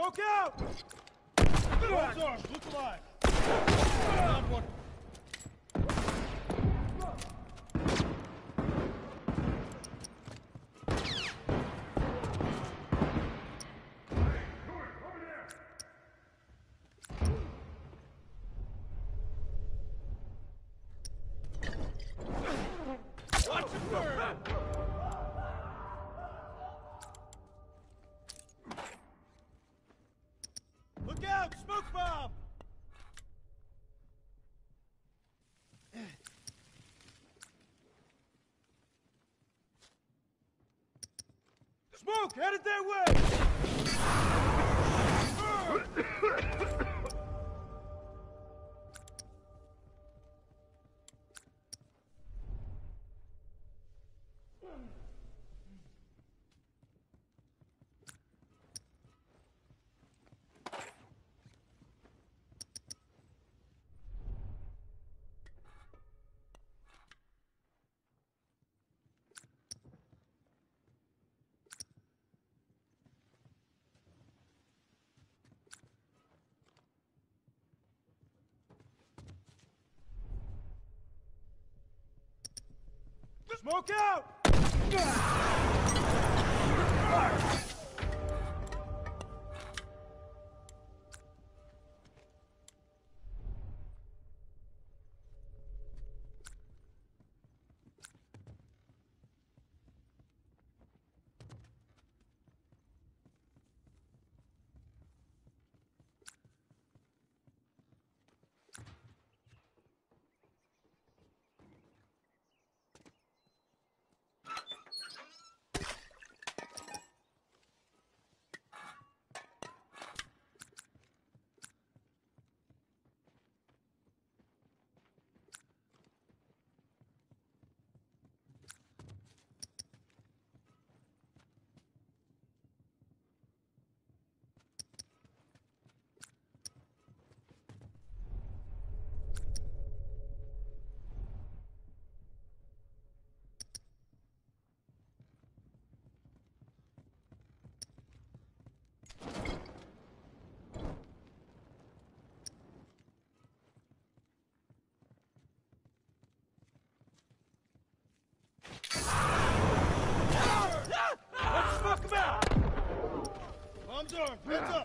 Smoke out! Arms arms, look alive. Smoke headed their way! Smoke out! 这儿拍照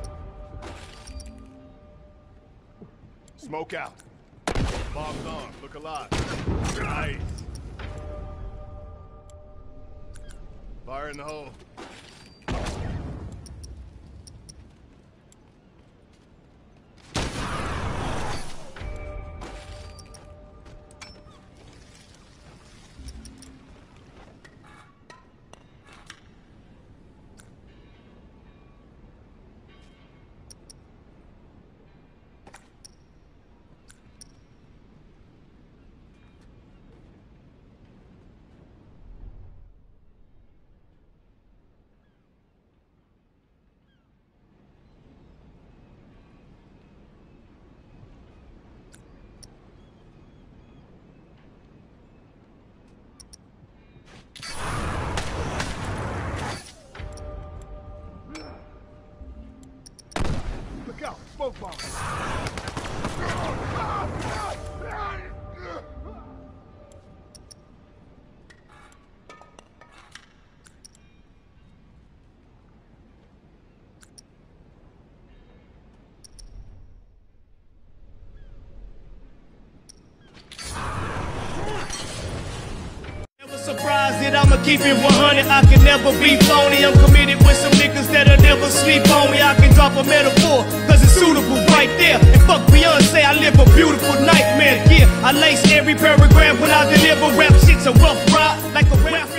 Smoke out. Bomb's on. Look alive. Nice. Fire in the hole. Smoke bomb! I'ma keep it 100. I can never be phony. I'm committed with some niggas that'll never sleep on me. I can drop a metaphor, suitable right there. And fuck Beyonce, I live a beautiful nightmare. Yeah, I lace every paragraph when I deliver rap shit's a rough ride like a rap